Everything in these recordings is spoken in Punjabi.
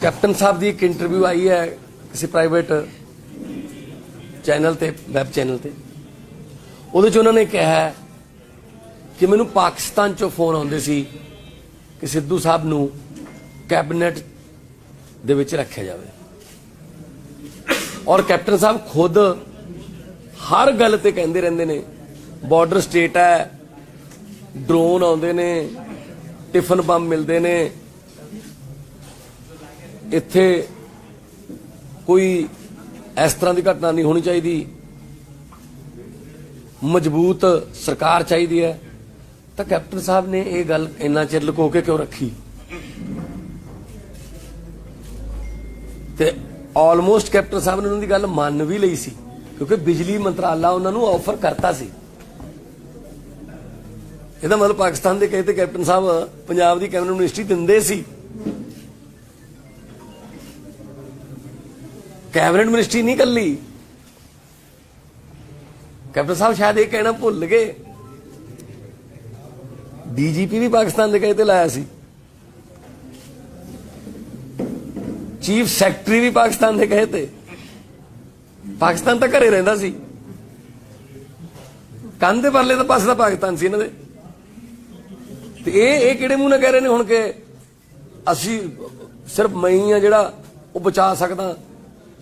ਕੈਪਟਨ ਸਾਹਿਬ ਦੀ ਇੱਕ ਇੰਟਰਵਿਊ ਆਈ ਹੈ ਕਿਸੇ ਪ੍ਰਾਈਵੇਟ ਚੈਨਲ ਤੇ ਵੈਬ ਚੈਨਲ ਤੇ। ਉਹਦੇ 'ਚ ਉਹਨਾਂ ਨੇ ਕਿਹਾ ਕਿ ਮੈਨੂੰ ਪਾਕਿਸਤਾਨ 'ਚੋਂ ਫੋਨ ਆਉਂਦੇ ਸੀ ਕਿ ਸਿੱਧੂ ਸਾਹਿਬ ਨੂੰ ਕੈਬਨਿਟ ਦੇ ਵਿੱਚ ਰੱਖਿਆ ਜਾਵੇ। ਔਰ ਕੈਪਟਨ ਸਾਹਿਬ ਖੁਦ ਹਰ ਗੱਲ ਤੇ ਕਹਿੰਦੇ ਰਹਿੰਦੇ ਨੇ ਬਾਰਡਰ ਸਟੇਟ ਹੈ ਡਰੋਨ ਆਉਂਦੇ ਨੇ ਟਿਫਨ ਬੰਬ ਮਿਲਦੇ ਨੇ ਇੱਥੇ ਕੋਈ ਇਸ ਤਰ੍ਹਾਂ ਦੀ ਘਟਨਾ ਨਹੀਂ ਹੋਣੀ ਚਾਹੀਦੀ। ਮਜ਼ਬੂਤ ਸਰਕਾਰ ਚਾਹੀਦੀ ਹੈ। ਤਾਂ ਕੈਪਟਨ ਸਾਹਿਬ ਨੇ ਇਹ ਗੱਲ ਇੰਨਾ ਚਿਰ ਲੁਕੋ ਕੇ ਕਿਉਂ ਰੱਖੀ? ਤੇ ਆਲਮੋਸਟ ਕੈਪਟਨ ਸਾਹਿਬ ਨੇ ਉਹਨਾਂ ਦੀ ਗੱਲ ਮੰਨ ਵੀ ਲਈ ਸੀ, ਕਿਉਂਕਿ ਬਿਜਲੀ ਮੰਤਰਾਲਾ ਉਹਨਾਂ ਨੂੰ ਆਫਰ ਕਰਤਾ ਸੀ। ਇਹਦਾ ਮਤਲਬ ਪਾਕਿਸਤਾਨ ਦੇ ਕਹੇ ਤੇ ਕੈਪਟਨ ਸਾਹਿਬ ਪੰਜਾਬ ਦੀ ਕੈਬਨਿਟ ਮਿਨਿਸਟਰੀ ਦਿੰਦੇ ਸੀ। ਕੈਬਨਿਟ ਮਿਨਿਸਟਰੀ ਨਹੀਂ ਕੱਲੀ ਕੈਪਟਨ ਸਾਹਿਬ ਸ਼ਾਇਦ ਇਹ ਕਹਿਣਾ ਭੁੱਲ ਗਏ। ਡੀਜੀਪੀ ਵੀ ਪਾਕਿਸਤਾਨ ਦੇ ਕਹੇ ਤੇ ਲਾਇਆ ਸੀ। ਚੀਫ ਸੈਕਟਰੀ ਵੀ ਪਾਕਿਸਤਾਨ ਦੇ ਕਹੇ ਤੇ। ਪਾਕਿਸਤਾਨ ਤਾਂ ਘਰੇ ਰਹਿੰਦਾ ਸੀ। ਕੰਨ ਦੇ ਪਰਲੇ ਤਾਂ ਪਾਸੇ ਦਾ ਪਾਕਿਸਤਾਨ ਸੀ ਇਹਨਾਂ ਦੇ। ਤੇ ਇਹ ਇਹ ਕਿਹੜੇ ਮੂੰਹ ਨਾਲ ਕਹਿ ਰਹੇ ਨੇ ਹੁਣ ਕਿ ਅਸੀਂ ਸਿਰਫ ਮੈਂ ਹੀ ਆ ਜਿਹੜਾ ਉਹ ਬਚਾ ਸਕਦਾ।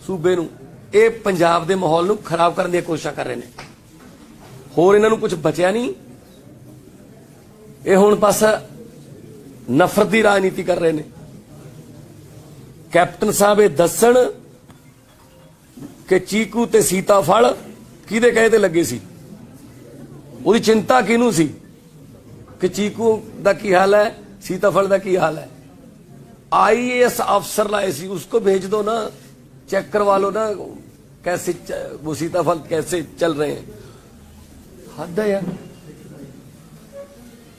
ਸੂਬੇ ਨੂੰ। ਇਹ ਪੰਜਾਬ ਦੇ ਮਾਹੌਲ ਨੂੰ ਖਰਾਬ ਕਰਨ ਦੀਆਂ ਕੋਸ਼ਿਸ਼ਾਂ ਕਰ ਰਹੇ ਨੇ। ਹੋਰ ਇਹਨਾਂ ਨੂੰ ਕੁਝ ਬਚਿਆ ਨਹੀਂ। ਇਹ ਹੁਣ ਬਸ ਨਫ਼ਰਤ ਦੀ ਰਾਜਨੀਤੀ ਕਰ ਰਹੇ ਨੇ। ਕੈਪਟਨ ਸਾਹਿਬ ਇਹ ਦੱਸਣ ਕਿ ਚੀਕੂ ਤੇ ਸੀਤਾ ਫਲ ਕਿਹਦੇ ਕਹੇ ਤੇ ਲੱਗੇ ਸੀ? ਉਹਦੀ ਚਿੰਤਾ ਕਿਹਨੂੰ ਸੀ? ਕਿ ਚੀਕੂ ਦਾ ਕੀ ਹਾਲ ਹੈ ਸੀਤਾ ਫਲ ਦਾ ਕੀ ਹਾਲ ਹੈ? ਆਈਏਐਸ ਅਫਸਰ ਲਾਏ ਸੀ, ਉਸਕੋ ਭੇਜ ਦਿਓ ਨਾ। चेक करवा लो ना कैसे च- वो सीताफल कैसे चल रहे हैं हद है यार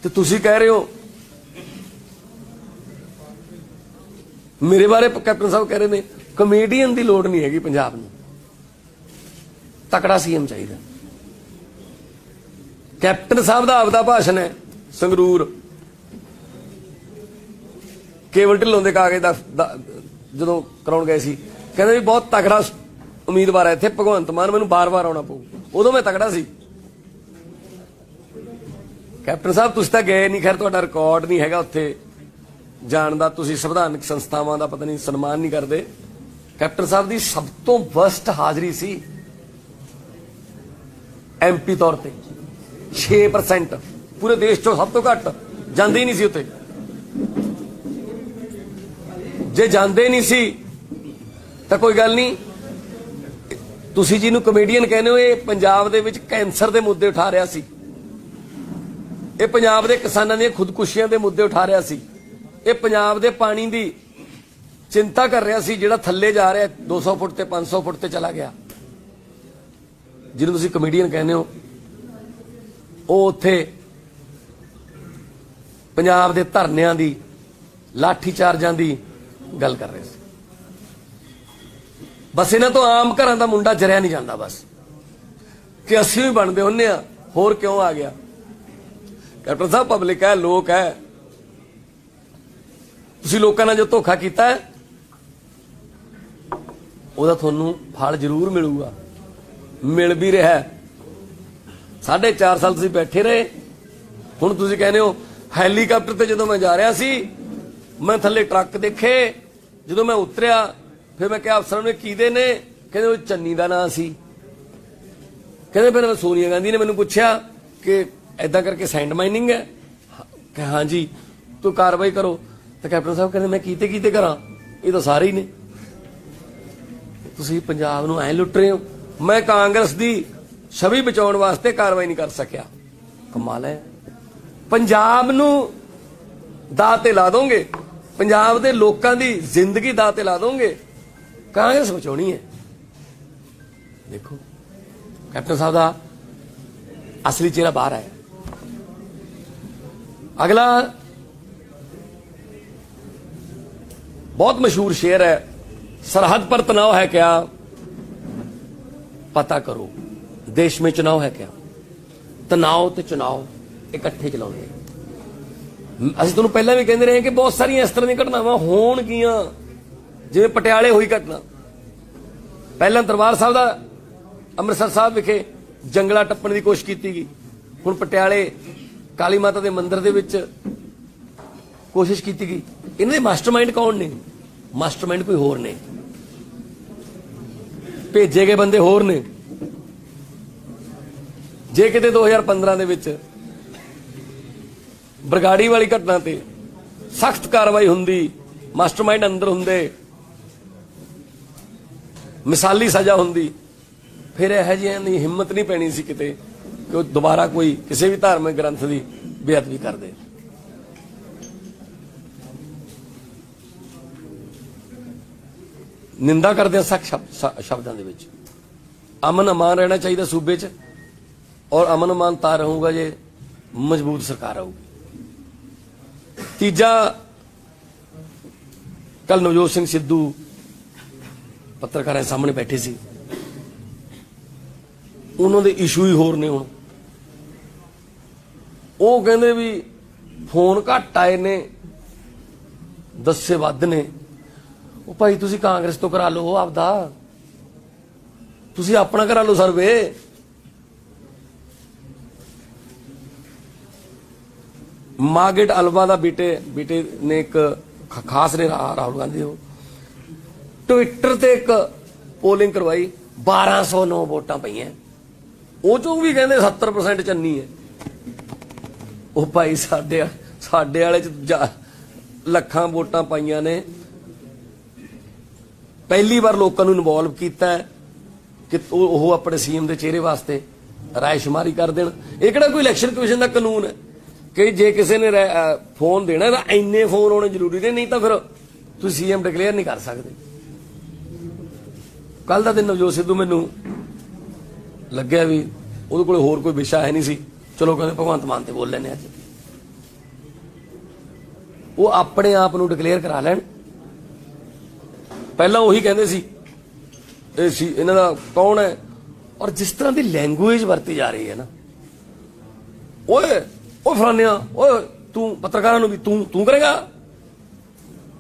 ਤੇ ਤੁਸੀਂ ਕਹਿ ਰਹੇ ਹੋ ਮੇਰੇ ਬਾਰੇ ਕੈਪਟਨ ਸਾਹਿਬ ਕਹਿ ਰਹੇ ਨੇ ਕਮੇਡੀਅਨ ਦੀ ਲੋੜ ਨਹੀਂ ਹੈਗੀ ਪੰਜਾਬ ਨੂੰ ਤਕੜਾ ਸੀਐਮ ਚਾਹੀਦਾ ਕੈਪਟਨ ਸਾਹਿਬ ਦਾ ਆਪਦਾ ਭਾਸ਼ਣ ਹੈ ਸੰਗਰੂਰ ਕੇਵਲ ਢਿੱਲੋਂ ਦੇ ਕਾਗਜ਼ ਦਾ ਦਾ- ਜਦੋਂ ਕਰਾਉਣ ਗਏ ਸੀ ਕਹਿੰਦੇ ਵੀ ਬਹੁਤ ਤਗੜਾ ਉਮੀਦਵਾਰ ਹੈ ਇੱਥੇ, ਭਗਵੰਤ ਮਾਨ ਮੈਨੂੰ ਬਾਰ-ਬਾਰ ਆਉਣਾ ਪਊ। ਉਦੋਂ ਮੈਂ ਤਗੜਾ ਸੀ। ਕੈਪਟਨ ਸਾਹਿਬ, ਤੁਸੀਂ ਤਾਂ ਗਏ ਨਹੀਂ, ਖੈਰ ਤੁਹਾਡਾ ਰਿਕਾਰਡ ਨਹੀਂ ਹੈਗਾ ਉੱਥੇ। ਜਾਣ ਦਾ ਤੁਸੀਂ ਸੰਵਿਧਾਨਕ ਸੰਸਥਾਵਾਂ ਦਾ ਪਤਾ ਨਹੀਂ, ਸਨਮਾਨ ਨਹੀਂ ਕਰਦੇ। ਕੈਪਟਨ ਸਾਹਿਬ ਦੀ ਸਭ ਤੋਂ ਵਰਸਟ ਹਾਜ਼ਰੀ ਸੀ ਐਮਪੀ ਤੌਰ ਤੇ। 6% ਪੂਰੇ ਦੇਸ਼ ਚੋਂ ਸਭ ਤੋਂ ਘੱਟ ਜਾਂਦੇ ਹੀ ਨਹੀਂ ਸੀ ਉੱਥੇ। ਜੇ ਜਾਂਦੇ ਨਹੀਂ ਸੀ ਤਾਂ ਕੋਈ ਗੱਲ ਨਹੀਂ। ਤੁਸੀਂ ਜਿਹਨੂੰ ਕਮੇਡੀਅਨ ਕਹਿੰਦੇ ਹੋ, ਇਹ ਪੰਜਾਬ ਦੇ ਵਿੱਚ ਕੈਂਸਰ ਦੇ ਮੁੱਦੇ ਉਠਾ ਰਿਹਾ ਸੀ। ਇਹ ਪੰਜਾਬ ਦੇ ਕਿਸਾਨਾਂ ਦੀਆਂ ਖੁਦਕੁਸ਼ੀਆਂ ਦੇ ਮੁੱਦੇ ਉਠਾ ਰਿਹਾ ਸੀ। ਇਹ ਪੰਜਾਬ ਦੇ ਪਾਣੀ ਦੀ ਚਿੰਤਾ ਕਰ ਰਿਹਾ ਸੀ, ਜਿਹੜਾ ਥੱਲੇ ਜਾ ਰਿਹਾ 200 ਫੁੱਟ ਤੇ 500 ਫੁੱਟ ਤੇ ਚਲਾ ਗਿਆ। ਜਿਹਨੂੰ ਤੁਸੀਂ ਕਮੇਡੀਅਨ ਕਹਿੰਦੇ ਹੋ, ਉਹ ਉੱਥੇ ਪੰਜਾਬ ਦੇ ਧਰਨਿਆਂ ਦੀ ਲਾਠੀ ਚਾਰਜਾਂ ਦੀ ਗੱਲ ਕਰ ਰਹੇ ਸੀ। ਬਸ ਇਹਨਾਂ ਤੋਂ ਆਮ ਘਰਾਂ ਦਾ ਮੁੰਡਾ ਜਰਿਆ ਨਹੀਂ ਜਾਂਦਾ ਬਸ। ਕਿ ਅਸੀਂ ਵੀ ਬਣਦੇ ਹੁੰਨੇ ਆ, ਹੋਰ ਕਿਉਂ ਆ ਗਿਆ? ਕੈਪਟਨ ਸਾਹਿਬ ਪਬਲਿਕ ਹੈ, ਲੋਕ ਹੈ। ਤੁਸੀਂ ਲੋਕਾਂ ਨਾਲ ਜੋ ਧੋਖਾ ਕੀਤਾ ਹੈ, ਉਹਦਾ ਤੁਹਾਨੂੰ ਫਲ ਜ਼ਰੂਰ ਮਿਲੂਗਾ। ਮਿਲ ਵੀ ਰਿਹਾ ਸਾਢੇ 4 ਸਾਲ ਤੁਸੀਂ ਬੈਠੇ ਰਹੇ। ਹੁਣ ਤੁਸੀਂ ਕਹਿੰਦੇ ਹੋ, ਹੈਲੀਕਾਪਟਰ ਤੇ ਜਦੋਂ ਮੈਂ ਜਾ ਰਿਹਾ ਸੀ, ਮੈਂ ਥੱਲੇ ਟਰੱਕ ਦੇਖੇ, ਜਦੋਂ ਮੈਂ ਉਤਰਿਆ ਫਿਰ ਮੈਂ ਕਿਹਾ ਅਫਸਰਾਂ ਨੇ ਇਹ ਕਿਹਦੇ ਨੇ? ਕਹਿੰਦੇ ਉਹ ਚੰਨੀ ਦਾ ਨਾਂ ਸੀ। ਕਹਿੰਦੇ ਫਿਰ ਸੋਨੀਆ ਗਾਂਧੀ ਨੇ ਮੈਨੂੰ ਪੁੱਛਿਆ ਕਿ ਐਦਾਂ ਕਰਕੇ ਸੈਂਡ ਮਾਈਨਿੰਗ ਹੈ? ਕਿ ਹਾਂਜੀ ਤੂੰ ਕਾਰਵਾਈ ਕਰੋ। ਤਾਂ ਕੈਪਟਨ ਸਾਹਿਬ ਕਹਿੰਦੇ, ਮੈਂ ਕੀਤੇ ਕੀਤੇ ਕਰਾਂ? ਇਹ ਤਾਂ ਸਾਰੇ ਹੀ ਨੇ। ਤੁਸੀਂ ਪੰਜਾਬ ਨੂੰ ਐ ਲੁੱਟ ਰਹੇ ਹੋ। ਮੈਂ ਕਾਂਗਰਸ ਦੀ ਛਵੀ ਬਚਾਉਣ ਵਾਸਤੇ ਕਾਰਵਾਈ ਨਹੀਂ ਕਰ ਸਕਿਆ। ਕਮਾਲ ਹੈ। ਪੰਜਾਬ ਨੂੰ ਦਾਅ ਤੇ ਲਾ ਦੋਗੇ? ਪੰਜਾਬ ਦੇ ਲੋਕਾਂ ਦੀ ਜ਼ਿੰਦਗੀ ਦਾਅ ਤੇ ਲਾ ਦੋਗੇ? ਕਾਂਗਰਸ ਬਚਾਉਣੀ ਹੈ ਦੇਖੋ ਕੈਪਟਨ ਸਾਹਿਬ ਦਾ ਅਸਲੀ ਚਿਹਰਾ ਬਾਹਰ ਆਇਆ ਅਗਲਾ ਬਹੁਤ ਮਸ਼ਹੂਰ ਸ਼ੇਰ ਹੈ सरहद पर तनाव है क्या पता करो देश में चुनाव है क्या ਤਣਾਅ ਤੇ ਚੁਣਾਵ ਇਕੱਠੇ ਚਲਾਉਂਦੇ ਆ। ਅਸੀਂ ਤੁਹਾਨੂੰ ਪਹਿਲਾਂ ਵੀ ਕਹਿੰਦੇ ਰਹੇ ਕਿ ਬਹੁਤ ਸਾਰੀਆਂ ਇਸ ਤਰ੍ਹਾਂ ਦੀਆਂ ਘਟਨਾਵਾਂ ਹੋਣਗੀਆਂ ਜਿਵੇਂ ਪਟਿਆਲੇ ਹੋਈ ਘਟਨਾ। ਪਹਿਲਾਂ ਦਰਬਾਰ ਸਾਹਿਬ ਦਾ, ਅੰਮ੍ਰਿਤਸਰ ਸਾਹਿਬ ਵਿਖੇ ਜੰਗਲਾ ਟੱਪਣ ਦੀ ਕੋਸ਼ਿਸ਼ ਕੀਤੀ ਗਈ। ਹੁਣ ਪਟਿਆਲੇ ਕਾਲੀ ਮਾਤਾ ਦੇ ਮੰਦਿਰ ਦੇ ਵਿੱਚ ਕੋਸ਼ਿਸ਼ ਕੀਤੀ ਗਈ। ਇਹਨਾਂ ਦੇ ਮਾਸਟਰਮਾਈਂਡ ਕੌਣ ਨੇ? ਮਾਸਟਰਮਾਈਂਡ ਕੋਈ ਹੋਰ ਨੇ। ਭੇਜੇ ਗਏ ਬੰਦੇ ਹੋਰ ਨੇ। ਜੇ ਕਿਤੇ 2015 ਦੇ ਵਿੱਚ ਬਰਗਾੜੀ ਵਾਲੀ ਘਟਨਾ ਤੇ ਸਖਤ ਕਾਰਵਾਈ ਹੁੰਦੀ, ਮਾਸਟਰਮਾਈਂਡ ਅੰਦਰ ਹੁੰਦੇ ਮਿਸਾਲੀ ਸਜ਼ਾ ਹੁੰਦੀ। ਫਿਰ ਇਹ ਜਿਹੀਆਂ ਦੀ ਹਿੰਮਤ ਨਹੀਂ ਪੈਣੀ ਸੀ ਕਿਤੇ ਕਿ ਉਹ ਦੁਬਾਰਾ ਕੋਈ ਕਿਸੇ ਵੀ ਧਾਰਮਿਕ ਗ੍ਰੰਥ ਦੀ ਬੇਅਦਬੀ ਕਰਦੇ ਨਿੰਦਾ ਕਰਦੇ ਆ ਸਖਤ ਸ਼ਬ- ਸ਼ਬਦਾਂ ਦੇ ਵਿੱਚ। ਅਮਨ ਅਮਾਨ ਰਹਿਣਾ ਚਾਹੀਦਾ ਸੂਬੇ 'ਚ ਔਰ ਅਮਨ ਅਮਾਨ ਤਾਂ ਰਹੂਗਾ ਜੇ ਮਜ਼ਬੂਤ ਸਰਕਾਰ ਆਊਗੀ। ਤੀਜਾ ਕੱਲ ਨਵਜੋਤ ਸਿੰਘ ਸਿੱਧੂ ਪੱਤਰਕਾਰਾਂ ਸਾਹਮਣੇ ਬੈਠੇ ਸੀ। ਉਹਨਾਂ ਦੇ ਇਸ਼ੂ ਹੀ ਹੋਰ ਨੇ ਹੁਣ। ਉਹ ਕਹਿੰਦੇ ਵੀ ਫੋਨ ਘੱਟ ਆਏ ਨੇ, ਦੱਸੇ ਵੱਧ ਨੇ। ਉਹ ਭਾਈ ਤੁਸੀਂ ਕਾਂਗਰਸ ਤੋਂ ਕਰਾ ਲਓ ਆਪਦਾ। ਤੁਸੀਂ ਆਪਣਾ ਕਰਾ ਲਓ ਸਰਵੇ। ਮਾਰਗੇਟ ਅਲਵਾ ਦਾ ਬੇਟੇ ਬੇਟੇ ਨੇ ਇੱਕ ਖਾਸ ਨੇ ਰਾਹੁਲ ਗਾਂਧੀ ਉਹ। ਟਵਿੱਟਰ ਤੇ ਇੱਕ ਪੋਲਿੰਗ ਕਰਵਾਈ 1209 ਵੋਟਾਂ ਪਈਆਂ। ਉਹ ਚੋਂ ਵੀ ਕਹਿੰਦੇ 70% ਚੰਨੀ ਹੈ। ਉਹ ਭਾਈ ਸਾਡੇ ਸਾਡੇ ਵਾਲੇ ਚ ਲੱਖਾਂ ਵੋਟਾਂ ਪਾਈਆਂ ਨੇ। ਪਹਿਲੀ ਵਾਰ ਲੋਕਾਂ ਨੂੰ ਇਨਵੋਲਵ ਕੀਤਾ ਕਿ ਉਹ ਉਹ ਆਪਣੇ ਸੀਐਮ ਦੇ ਚਿਹਰੇ ਵਾਸਤੇ ਰਾਇਸ਼ੁਮਾਰੀ ਕਰ ਦੇਣ। ਇਹ ਕਿਹੜਾ ਕੋਈ ਇਲੈਕਸ਼ਨ ਕਮਿਸ਼ਨ ਦਾ ਕਾਨੂੰਨ ਹੈ? ਕਿ ਜੇ ਕਿਸੇ ਨੇ ਰਾਇ- ਫੋਨ ਦੇਣਾ ਤਾਂ ਇੰਨੇ ਫੋਨ ਹੋਣੇ ਜ਼ਰੂਰੀ ਨੇ, ਨਹੀਂ ਤਾਂ ਫਿਰ ਤੁਸੀਂ ਸੀਐਮ ਡਿਕਲੇਅਰ ਨਹੀਂ ਕਰ ਸਕਦੇ। ਕੱਲ ਦਾ ਦਿਨ ਨਵਜੋਤ ਸਿੱਧੂ ਮੈਨੂੰ ਲੱਗਿਆ ਵੀ ਉਹਦੇ ਕੋਲ ਹੋਰ ਕੋਈ ਵਿਸ਼ਾ ਹੈ ਨਹੀਂ ਸੀ। ਚਲੋ ਕਹਿੰਦੇ ਭਗਵੰਤ ਮਾਨ ਤੇ ਬੋਲ ਲੈਨੇ ਅੱਜ। ਉਹ ਆਪਣੇ ਆਪ ਨੂੰ ਡਿਕਲੇਅਰ ਕਰਾ ਲੈਣ। ਪਹਿਲਾਂ ਉਹੀ ਕਹਿੰਦੇ ਸੀ, ਇਹ ਸੀ, ਇਹਨਾਂ ਦਾ ਕੌਣ ਹੈ? ਔਰ ਜਿਸ ਤਰ੍ਹਾਂ ਦੀ ਲੈਂਗੁਏਜ ਵਰਤੀ ਜਾ ਰਹੀ ਹੈ ਨਾ। ਓਏ ਓ ਫਲਾਨਿਆ ਓਏ, ਤੂੰ ਪੱਤਰਕਾਰਾਂ ਨੂੰ ਵੀ ਤੂੰ ਤੂੰ ਕਰੇਗਾ?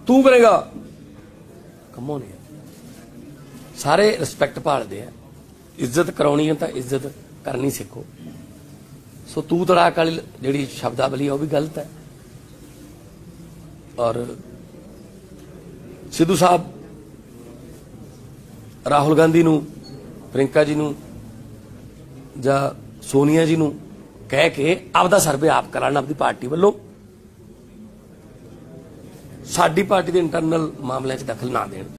ਤੂੰ ਕਰੇਗਾ? ਕਮ ਔਨ ਸਾਰੇ ਰਿਸਪੈਕਟ ਭਾਲਦੇ ਆ। ਇੱਜ਼ਤ ਕਰਾਉਣੀ ਹੈ ਤਾਂ ਇੱਜ਼ਤ ਕਰਨੀ ਸਿੱਖੋ। ਸੋ ਤੂੰ ਤੜਾਕ ਵਾਲੀ ਜਿਹੜੀ ਸ਼ਬਦਾਵਲੀ ਹੈ ਉਹ ਵੀ ਗਲਤ ਹੈ। ਔਰ ਸਿੱਧੂ ਸਾਹਿਬ, ਰਾਹੁਲ ਗਾਂਧੀ ਨੂੰ ਪ੍ਰਿੰਕਾ ਜੀ ਨੂੰ, ਜਾਂ ਸੋਨੀਆ ਜੀ ਨੂੰ ਕਹਿ ਕੇ ਆਪਦਾ ਸਰਵੇ ਆਪ ਕਰਾਉਣ, ਆਪਦੀ ਪਾਰਟੀ ਵੱਲੋਂ। ਸਾਡੀ ਪਾਰਟੀ ਦੇ ਇੰਟਰਨਲ ਮਾਮਲਿਆਂ 'ਚ ਦਖਲ ਨਾ ਦੇਣ।